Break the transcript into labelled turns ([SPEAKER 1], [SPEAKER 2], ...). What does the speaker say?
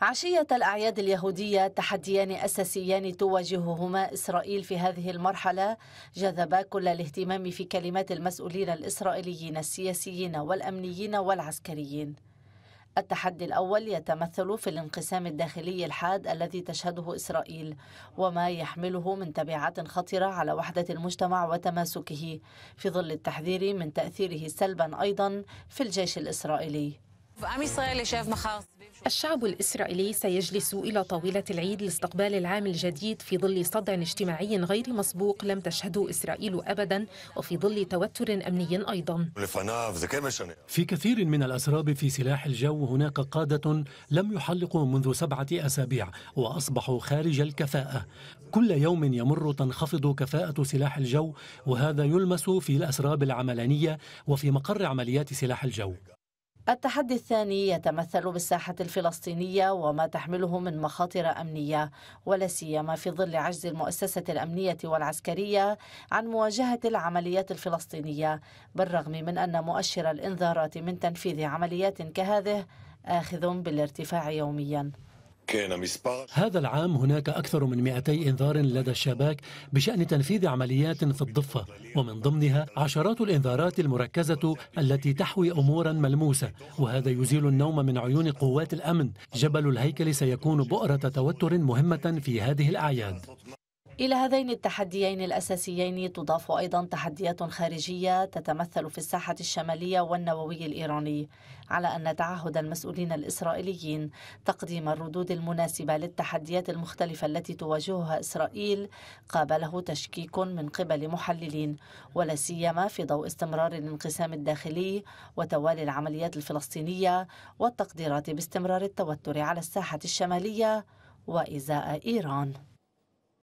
[SPEAKER 1] عشية الأعياد اليهودية تحديان أساسيان تواجههما إسرائيل في هذه المرحلة. جذبا كل الاهتمام في كلمات المسؤولين الإسرائيليين السياسيين والأمنيين والعسكريين. التحدي الأول يتمثل في الانقسام الداخلي الحاد الذي تشهده إسرائيل وما يحمله من تبعات خطرة على وحدة المجتمع وتماسكه في ظل التحذير من تأثيره سلبا أيضا في الجيش الإسرائيلي.
[SPEAKER 2] الشعب الإسرائيلي سيجلس إلى طاولة العيد لاستقبال العام الجديد في ظل صدع اجتماعي غير مسبوق لم تشهده إسرائيل أبدا وفي ظل توتر أمني أيضا.
[SPEAKER 3] في كثير من الأسراب في سلاح الجو هناك قادة لم يحلقوا منذ سبعة أسابيع وأصبحوا خارج الكفاءة. كل يوم يمر تنخفض كفاءة سلاح الجو وهذا يلمس في الأسراب العملانية وفي مقر عمليات سلاح الجو.
[SPEAKER 1] التحدي الثاني يتمثل بالساحة الفلسطينية وما تحمله من مخاطر أمنية ولا سيما في ظل عجز المؤسسة الأمنية والعسكرية عن مواجهة العمليات الفلسطينية بالرغم من أن مؤشر الإنذارات من تنفيذ عمليات كهذه آخذ بالارتفاع يومياً.
[SPEAKER 3] هذا العام هناك أكثر من 200 إنذار لدى الشباك بشأن تنفيذ عمليات في الضفة ومن ضمنها عشرات الإنذارات المركزة التي تحوي أمورا ملموسة وهذا يزيل النوم من عيون قوات الأمن. جبل الهيكل سيكون بؤرة توتر مهمة في هذه الأعياد.
[SPEAKER 1] إلى هذين التحديين الأساسيين تضاف أيضا تحديات خارجية تتمثل في الساحة الشمالية والنووي الإيراني على أن تعهد المسؤولين الإسرائيليين تقديم الردود المناسبة للتحديات المختلفة التي تواجهها إسرائيل قابله تشكيك من قبل محللين ولا سيما في ضوء استمرار الانقسام الداخلي وتوالي العمليات الفلسطينية والتقديرات باستمرار التوتر على الساحة الشمالية وإزاء إيران.